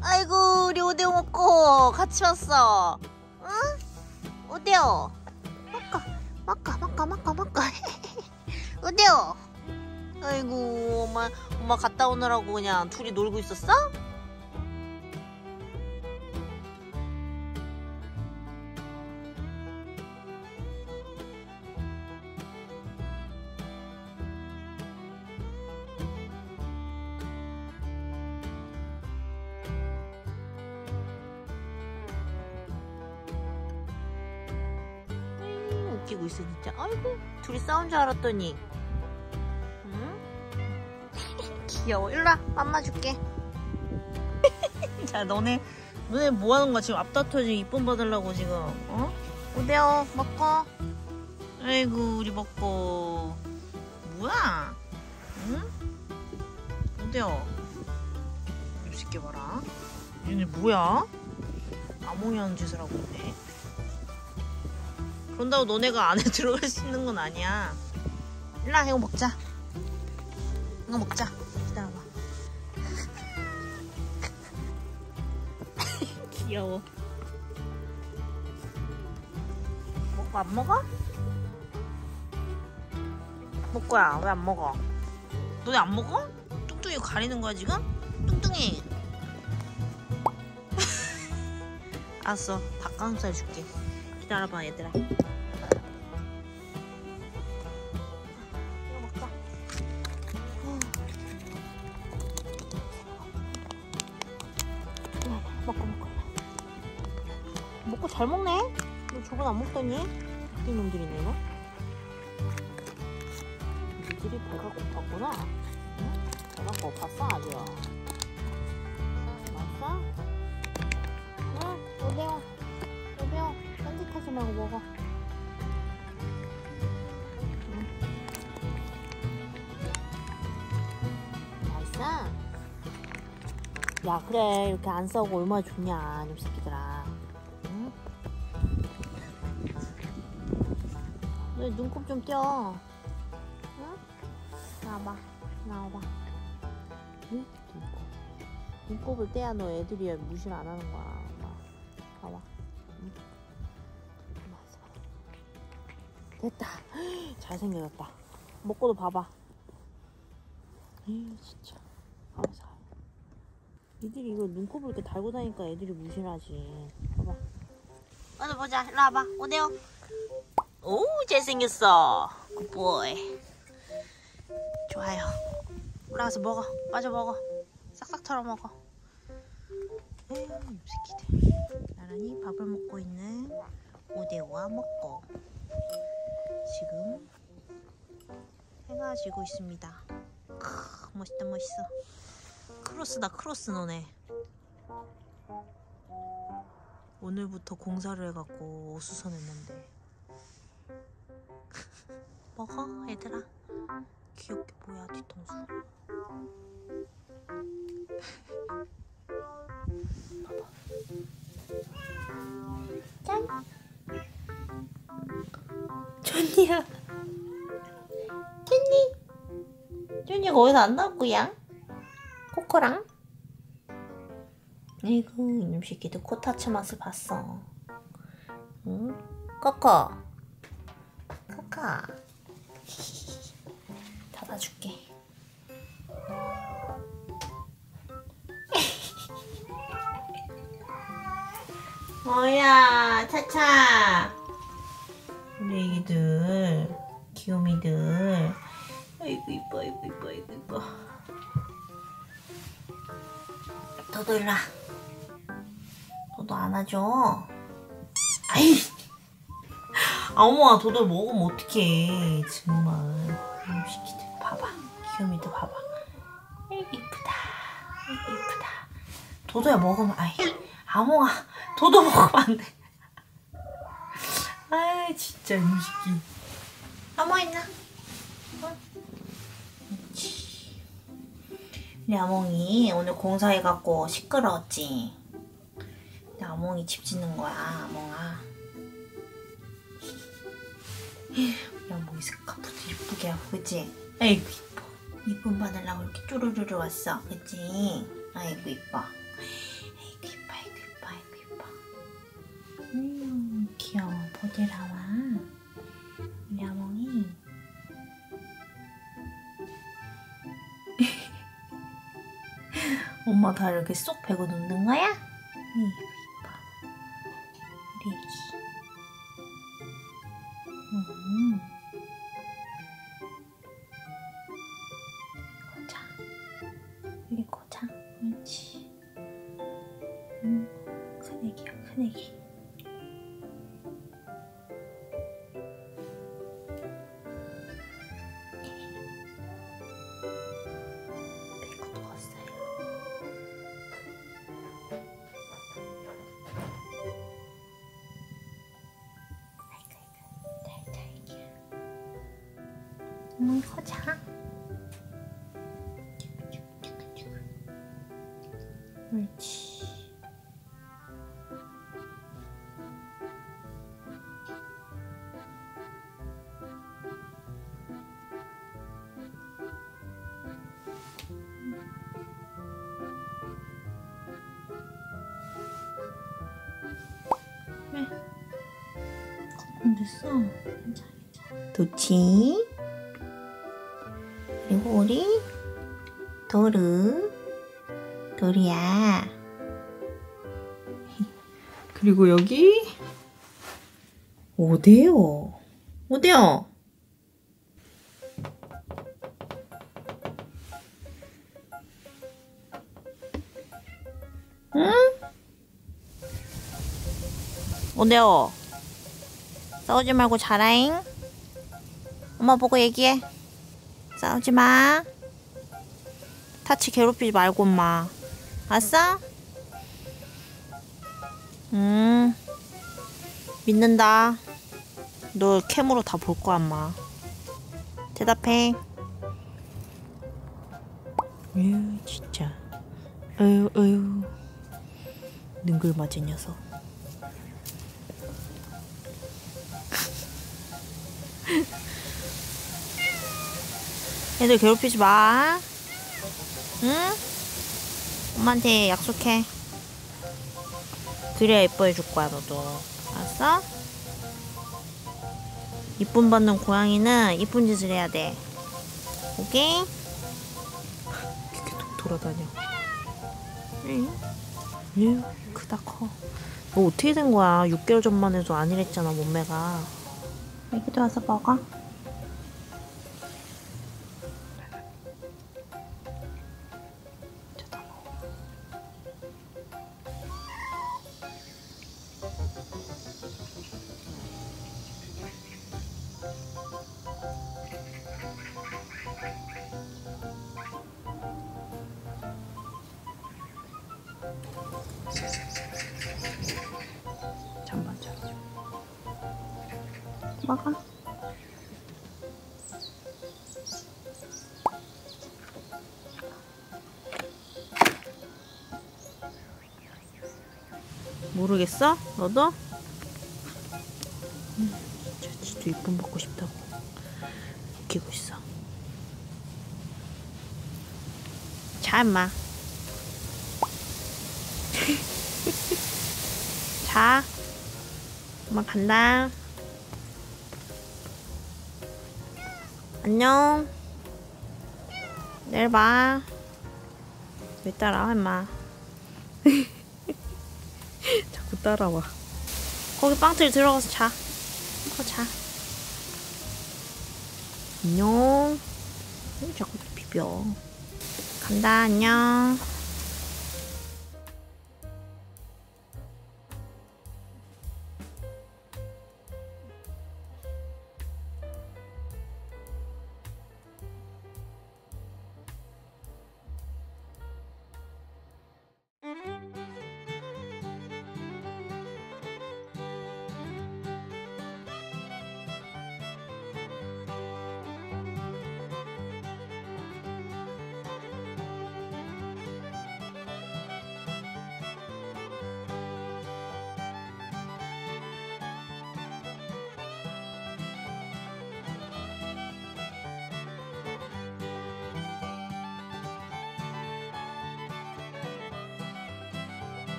아이고 우리 오데오 먹고 같이 왔어. 응? 오데오. 먹까 먹까 먹까 먹까 먹까. 오데오. 아이고 엄마 엄마 갔다 오느라고 그냥 둘이 놀고 있었어? 있어 진짜. 아이고 둘이 싸운 줄 알았더니. 응? 귀여워. 일로 와. 맘마 줄게. 자 너네 너네 뭐 하는 거야 지금 앞다퉈지 이쁨 받으려고 지금 어? 오대요 먹고. 아이고 우리 먹고. 뭐야? 응? 오대요. 이 새끼 봐라. 얘네 뭐야? 아몽이 하는 짓을 하고 있네. 그런다고 너네가 안에 들어갈 수 있는 건 아니야. 일라 이거 먹자. 이거 먹자. 기다려봐. 귀여워. 먹고 안 먹어? 먹고야 왜 안 먹어? 너네 안 먹어? 뚱뚱이 가리는 거야 지금? 뚱뚱이. 알았어. 닭가슴살 줄게. 기다려봐 얘들아. 이거. 어. 야, 먹고 잘 먹네. 너 저건 안 먹더니? 웃긴 놈들이네 너. 니들이 배가 고팠구나. 응? 배가 고팠어 아주. 맛있어? 응. 오대요. 딴짓하지 말고 먹어. 맛있어? 야 그래 이렇게 안 싸우고 얼마나 좋냐 놈 새끼들아 응? 너 눈곱 좀 떼어 응? 나와봐 나와봐 응? 눈곱 눈곱을 떼야 너 애들이 무시를 안 하는 거야 됐다 잘생겨졌다 먹고도 봐봐 에이 진짜 알았어 니들이 이거 눈곱을 이렇게 달고 다니까 애들이 무시를 하지. 봐봐. 어디 보자. 일로 와봐. 오대요. 오, 잘생겼어. 굿보이. 좋아요. 올라가서 먹어. 빠져 먹어. 싹싹 털어 먹어. 에휴, 이 새끼들. 나란히 밥을 먹고 있는 오대오와 먹고. 지금 해가 지고 있습니다. 크, 멋있다, 멋있어. 크로스다 크로스 너네. 오늘부터 공사를 해갖고 어수선했는데 먹어 얘들아. 귀엽게 보여 뒤통수. 봐봐 쫀니야. 쫀니? 쫀니 거기서 안 나왔구야? 코코랑? 아이고 이놈 새끼도 코타츠 맛을 봤어. 응? 코코. 코코. 닫아줄게. 뭐야 차차 우리 애기들 귀요미들 아이고 이뻐 이뻐 이뻐 이뻐 이뻐 너도 와. 너도 안아줘. 아이. 어머나 도돌 먹으면 어떡해. 정말. 새끼들 봐봐. 귀요미도 봐봐. 이쁘다. 이쁘다. 도도야 먹으면 아이. 아몽아 도도 먹으면 안 돼. 아이 진짜 이놈 새끼. 아몽 있나? 우리 아몽이 오늘 공사해갖고 시끄러웠지? 근데 아몽이 집 짓는 거야, 아몽아. 우리 아몽이 스카프도 이쁘게 하고, 그치? 아이고, 이뻐. 이쁨 받으려고 이렇게 쪼르르르 왔어, 그치? 아이고, 이뻐. 엄마 다 이렇게 쏙 베고 눕는 거야? 이거. 우리 애기. 음. 어머 거자. 옳지. 왜? 거품 됐어. 괜찮아, 괜찮아. 도치. 그리고 우리 도르. 도리야. 그리고 여기 오데오. 오데오. 응? 오데오. 싸우지 말고 자라잉. 엄마 보고 얘기해. 싸우지 마. 타치 괴롭히지 말고 엄마. 알았어? 음. 믿는다. 너 캠으로 다 볼 거야, 엄마. 대답해. 에휴, 진짜. 에휴, 에휴. 능글맞은 녀석. 애들 괴롭히지 마. 응? 엄마한테 약속해. 그래야 예뻐해 줄 거야, 너도. 알았어? 이쁨 받는 고양이는 이쁜 짓을 해야 돼. 오케이? 이렇게 도- 돌아다녀. 응? 응, 크다 커. 너 어떻게 된 거야? 6개월 전만 해도 아니랬잖아, 몸매가. 여기도 와서 먹어. 잠만 자. 먹어. 모르겠어? 너도? 음, 저 지도 이쁨 받고 싶다고 웃기고 있어. 자, 임마. 자. 엄마 간다. 안녕. 내일 봐. 왜 따라와, 임마. 자꾸 따라와. 거기 빵틀 들어가서 자. 거 자. 안녕. 왜 자꾸 비벼. 간다, 안녕.